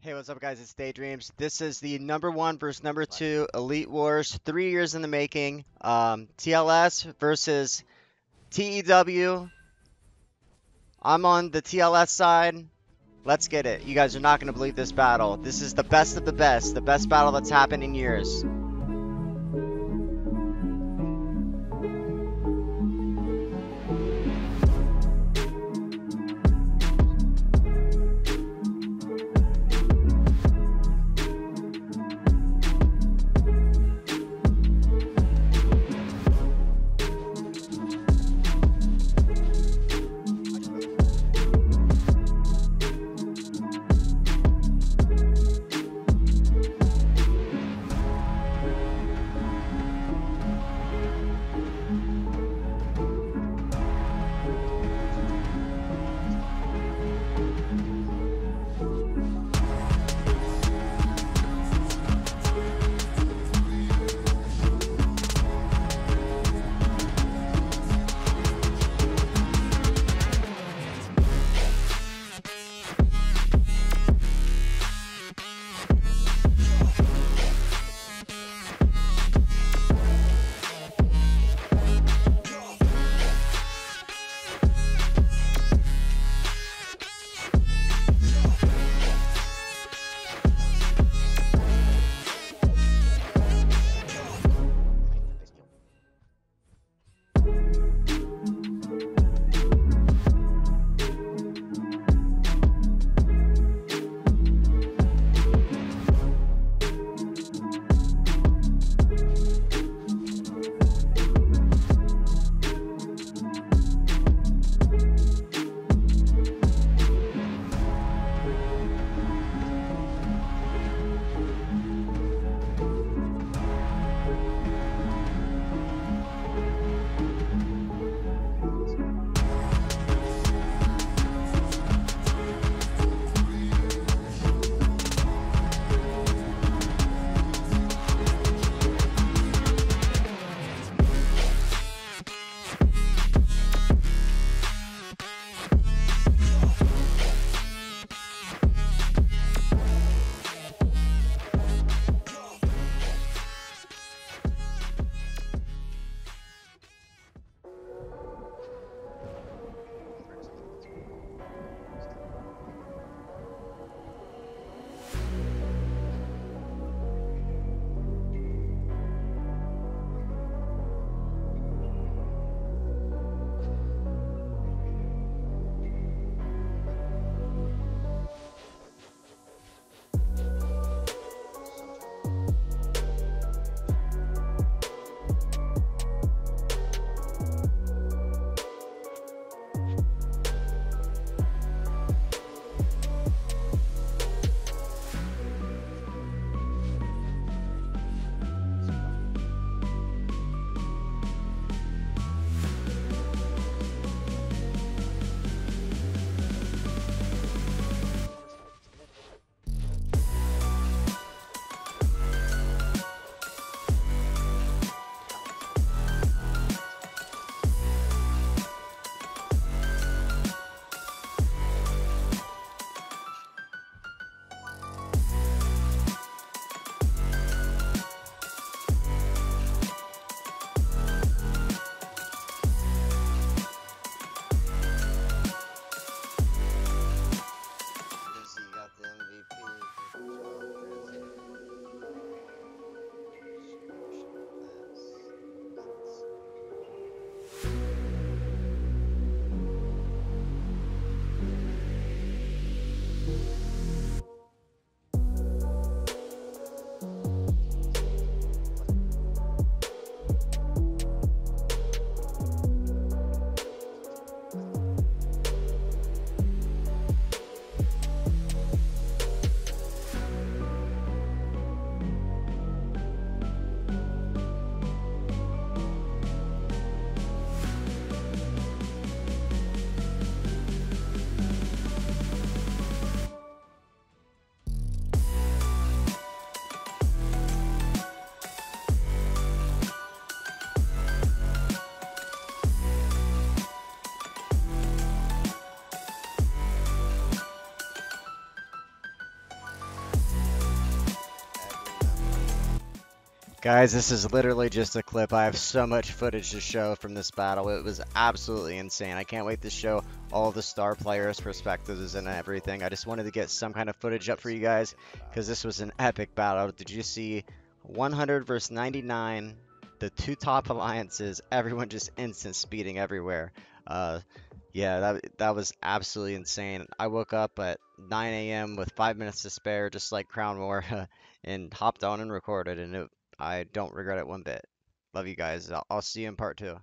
Hey, what's up, guys? It's DaYDreaMz. This is the number one versus number two Elite Wars, three years in the making. Um, TLS versus TEW. I'm on the TLS side. Let's get it. You guys are not going to believe this battle. This is the best of the best, the best battle that's happened in years. Guys, this is literally just a clip. I have so much footage to show from this battle. It was absolutely insane. I can't wait to show all the star players' perspectives and everything. I just wanted to get some kind of footage up for you guys because this was an epic battle. Did you see 100 versus 99? The two top alliances, everyone just instant speeding everywhere. Uh, yeah, that that was absolutely insane. I woke up at 9 a.m. with five minutes to spare, just like Crown War, and hopped on and recorded, and it I don't regret it one bit. Love you guys. I'll, I'll see you in part two.